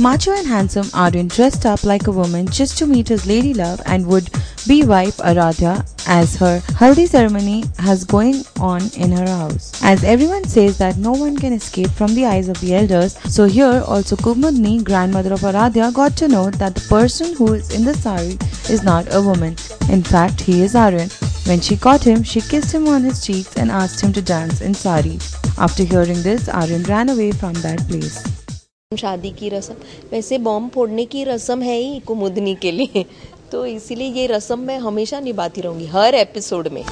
Macho and handsome Aryan dressed up like a woman just to meet his lady love and would be wife Aradhya as her haldi ceremony has going on in her house. As everyone says that no one can escape from the eyes of the elders, so here also Kumudni, grandmother of Aradhya, got to know that the person who is in the sari is not a woman. In fact, he is Aryan. When she caught him, she kissed him on his cheeks and asked him to dance in sari. After hearing this, Aryan ran away from that place. शादी की रस्म। वैसे bomb फोड़ने की रस्म है ही कुमुदनी के लिए। तो इसीलिए ये रस्म मैं हमेशा निभाती रहूँगी, हर एपिसोड में।